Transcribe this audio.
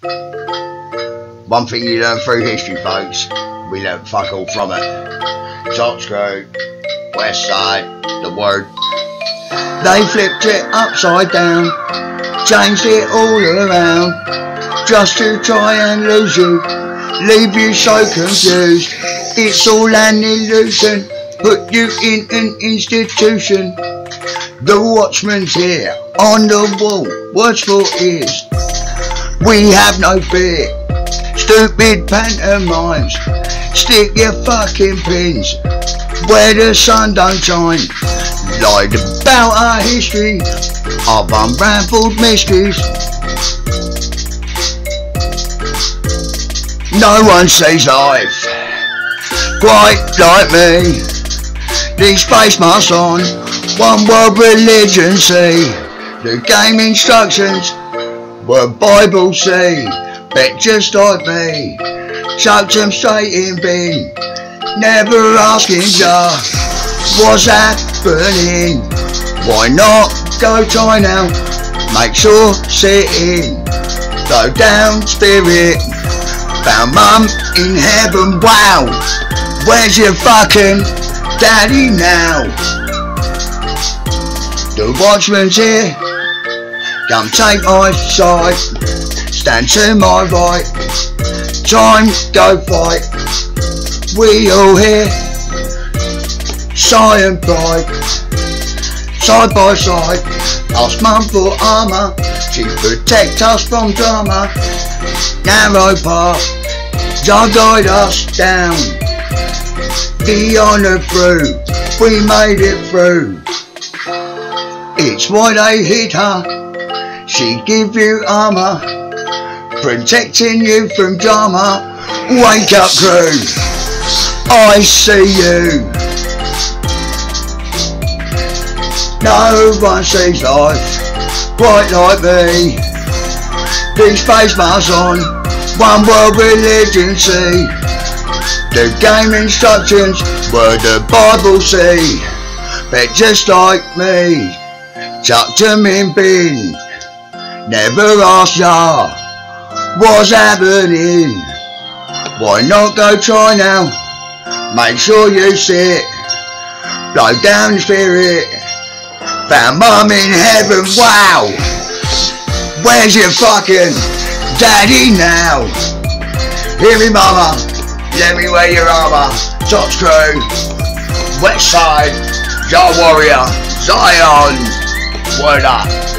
One thing you learn through history, folks, we learn fuck all from it. Top screw, west side, the word. They flipped it upside down, changed it all around, just to try and lose you, leave you so confused. It's all an illusion, put you in an institution. The watchman's here on the wall, words for ears. We have no fear. Stupid pantomimes. Stick your fucking pins where the sun don't shine. Lied about our history of unraveled mysteries. No one sees life quite like me. These face masks on, one world religion see. The game instructions were Bible see. Bet just like me, chucked them straight in. Never asking ya what's happening. Why not go try now? Make sure sit in. Go down spirit. Found mum in heaven. Wow, where's your fucking daddy now? The watchman's here. Come take my side. Stand to my right. Time go fight. We all here. Shy and pride. Side by side. Ask mum for armour. She protect us from drama. Narrow path. Jah guide us down. The honour through. We made it through. It's why they hit her. She give you armour, protecting you from drama. Wake up crew, I see you. No one sees life quite like me. These face masks on, one world religion see. The game instructions were the Bible see. But just like me, chucked them in bin. Never asked ya what's happening. Why not go try now? Make sure you sit. Blow down the spirit. Found mum in heaven. Wow. Where's your fucking daddy now? Hear me, mama. Let me wear your armor. Top crew. West side. Your warrior. Zion. Word up.